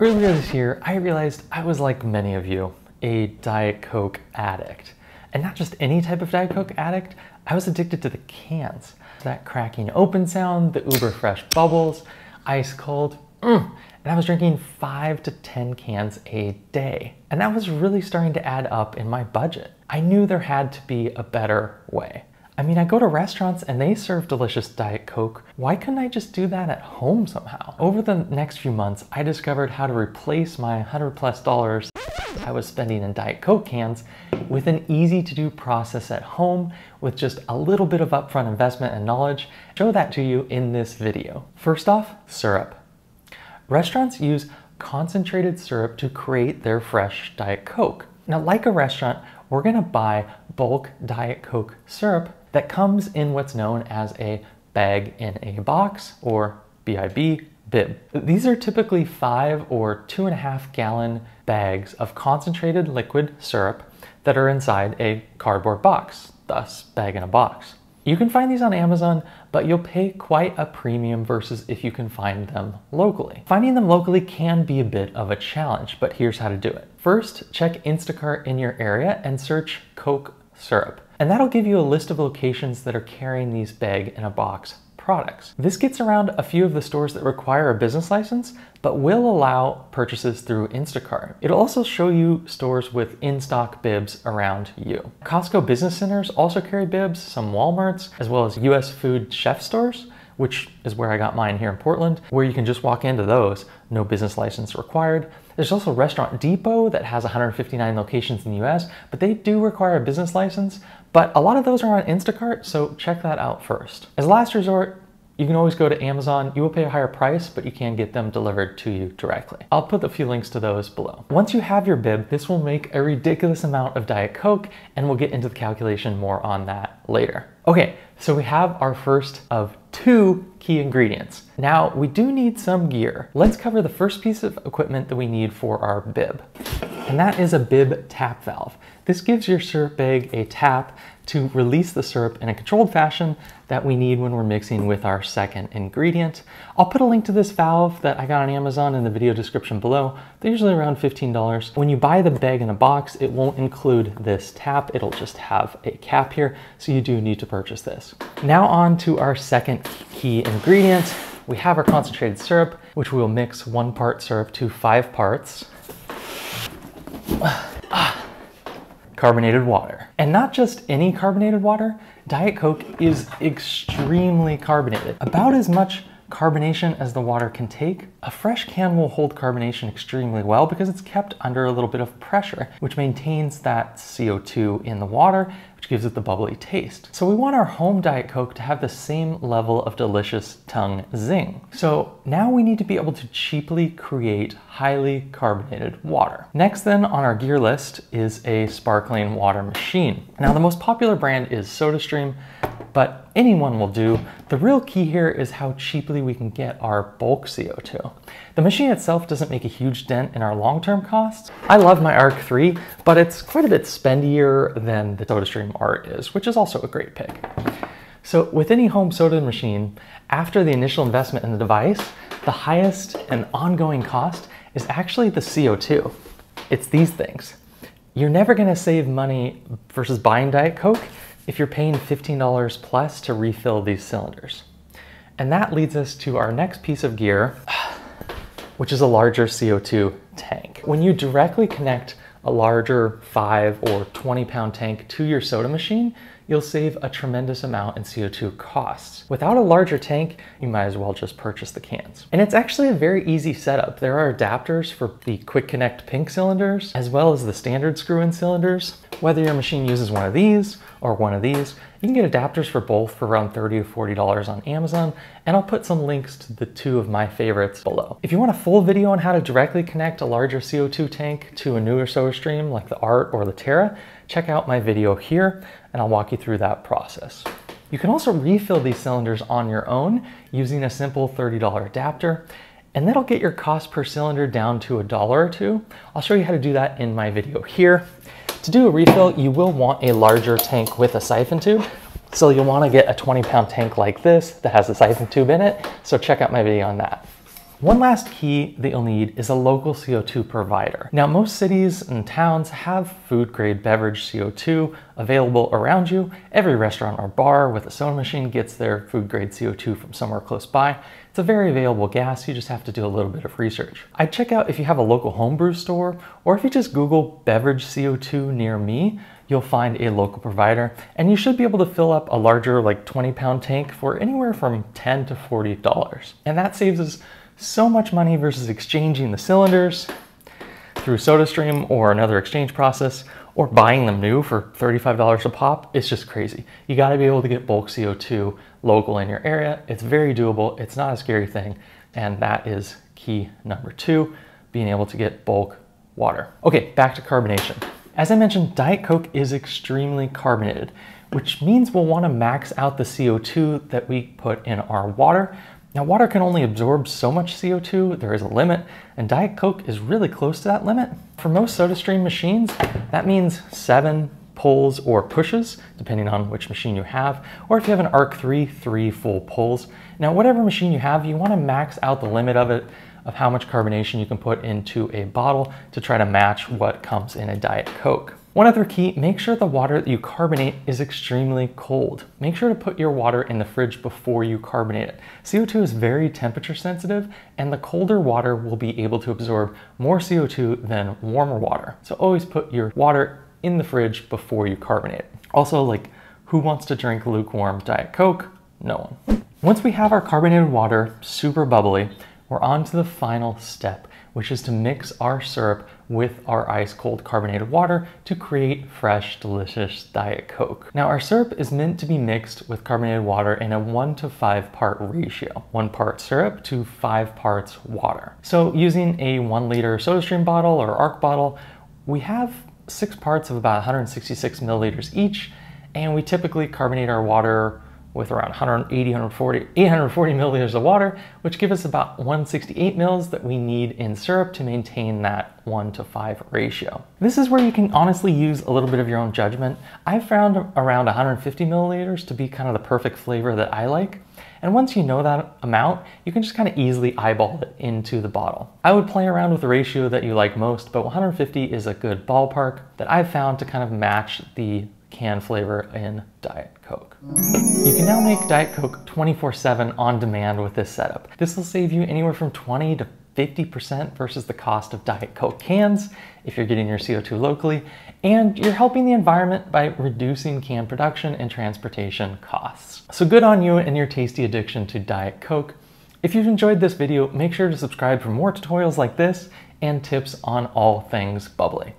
Earlier this year, I realized I was like many of you, a Diet Coke addict. And not just any type of Diet Coke addict, I was addicted to the cans. That cracking open sound, the uber fresh bubbles, ice cold, mm, and I was drinking five to 10 cans a day. And that was really starting to add up in my budget. I knew there had to be a better way. I mean, I go to restaurants and they serve delicious Diet Coke. Why couldn't I just do that at home somehow? Over the next few months, I discovered how to replace my 100 plus dollars I was spending in Diet Coke cans with an easy to do process at home with just a little bit of upfront investment and knowledge. Show that to you in this video. First off, syrup. Restaurants use concentrated syrup to create their fresh Diet Coke. Now, like a restaurant, we're gonna buy bulk Diet Coke syrup that comes in what's known as a bag in a box or BIB bib. These are typically five or two and a half gallon bags of concentrated liquid syrup that are inside a cardboard box, thus bag in a box. You can find these on Amazon, but you'll pay quite a premium versus if you can find them locally. Finding them locally can be a bit of a challenge, but here's how to do it. First, check Instacart in your area and search Coke syrup. And that'll give you a list of locations that are carrying these bag in a box products. This gets around a few of the stores that require a business license, but will allow purchases through Instacart. It'll also show you stores with in-stock bibs around you. Costco business centers also carry bibs, some Walmarts, as well as US food chef stores which is where I got mine here in Portland, where you can just walk into those, no business license required. There's also Restaurant Depot that has 159 locations in the US, but they do require a business license, but a lot of those are on Instacart, so check that out first. As last resort, you can always go to Amazon. You will pay a higher price, but you can get them delivered to you directly. I'll put a few links to those below. Once you have your bib, this will make a ridiculous amount of Diet Coke, and we'll get into the calculation more on that later. Okay, so we have our first of two key ingredients. Now, we do need some gear. Let's cover the first piece of equipment that we need for our bib, and that is a bib tap valve. This gives your syrup bag a tap to release the syrup in a controlled fashion that we need when we're mixing with our second ingredient. I'll put a link to this valve that I got on Amazon in the video description below. They're usually around $15. When you buy the bag in a box, it won't include this tap. It'll just have a cap here, so you do need to purchase this. Now on to our second key ingredient. We have our concentrated syrup, which we will mix one part syrup to five parts carbonated water. And not just any carbonated water, Diet Coke is extremely carbonated. About as much carbonation as the water can take. A fresh can will hold carbonation extremely well because it's kept under a little bit of pressure, which maintains that CO2 in the water, which gives it the bubbly taste. So we want our home Diet Coke to have the same level of delicious tongue zing. So now we need to be able to cheaply create highly carbonated water. Next then on our gear list is a sparkling water machine. Now the most popular brand is SodaStream, but anyone will do. The real key here is how cheaply we can get our bulk CO2. The machine itself doesn't make a huge dent in our long-term costs. I love my Aarke 3, but it's quite a bit spendier than the SodaStream Art is, which is also a great pick. So with any home soda machine, after the initial investment in the device, the highest and ongoing cost is actually the CO2. It's these things. You're never gonna save money versus buying Diet Coke if you're paying $15 plus to refill these cylinders. And that leads us to our next piece of gear, which is a larger CO2 tank. When you directly connect a larger five or 20 pound tank to your soda machine, you'll save a tremendous amount in CO2 costs. Without a larger tank, you might as well just purchase the cans. And it's actually a very easy setup. There are adapters for the quick connect pink cylinders, as well as the standard screw-in cylinders. Whether your machine uses one of these or one of these, you can get adapters for both for around $30 or $40 on Amazon, and I'll put some links to the two of my favorites below. If you want a full video on how to directly connect a larger CO2 tank to a newer SodaStream like the Art or the Terra, check out my video here and I'll walk you through that process. You can also refill these cylinders on your own using a simple $30 adapter and that'll get your cost per cylinder down to a dollar or two. I'll show you how to do that in my video here. To do a refill, you will want a larger tank with a siphon tube. So you'll wanna get a 20 pound tank like this that has a siphon tube in it. So check out my video on that. One last key that you'll need is a local CO2 provider. Now, most cities and towns have food grade beverage CO2 available around you. Every restaurant or bar with a soda machine gets their food grade CO2 from somewhere close by. It's a very available gas, you just have to do a little bit of research. I'd check out if you have a local homebrew store, or if you just Google beverage CO2 near me, you'll find a local provider, and you should be able to fill up a larger, like 20 pound tank for anywhere from 10 to $40. And that saves us so much money versus exchanging the cylinders through SodaStream or another exchange process, or buying them new for $35 a pop, it's just crazy. You gotta be able to get bulk CO2 local in your area. It's very doable, it's not a scary thing, and that is key number two, being able to get bulk water. Okay, back to carbonation. As I mentioned, Diet Coke is extremely carbonated, which means we'll wanna max out the CO2 that we put in our water now water can only absorb so much CO2, there is a limit, and Diet Coke is really close to that limit. For most SodaStream machines, that means seven pulls or pushes, depending on which machine you have, or if you have an Aarke3, three full pulls. Now whatever machine you have, you wanna max out the limit of it, of how much carbonation you can put into a bottle to try to match what comes in a Diet Coke. One other key, make sure the water that you carbonate is extremely cold. Make sure to put your water in the fridge before you carbonate it. CO2 is very temperature sensitive and the colder water will be able to absorb more CO2 than warmer water. So always put your water in the fridge before you carbonate. Also, like, who wants to drink lukewarm Diet Coke? No one. Once we have our carbonated water super bubbly, we're on to the final step, which is to mix our syrup with our ice cold carbonated water to create fresh, delicious Diet Coke. Now our syrup is meant to be mixed with carbonated water in a one to five part ratio. One part syrup to five parts water. So using a one liter SodaStream bottle or Aarke bottle, we have six parts of about 166 milliliters each, and we typically carbonate our water with around 180, 140, 840 milliliters of water, which give us about 168 mils that we need in syrup to maintain that one to five ratio. This is where you can honestly use a little bit of your own judgment. I've found around 150 milliliters to be kind of the perfect flavor that I like. And once you know that amount, you can just kind of easily eyeball it into the bottle. I would play around with the ratio that you like most, but 150 is a good ballpark that I've found to kind of match the can flavor in Diet Coke. You can now make Diet Coke 24-7 on demand with this setup. This will save you anywhere from 20 to 50% versus the cost of Diet Coke cans if you're getting your CO2 locally, and you're helping the environment by reducing can production and transportation costs. So good on you and your tasty addiction to Diet Coke. If you've enjoyed this video, make sure to subscribe for more tutorials like this and tips on all things bubbly.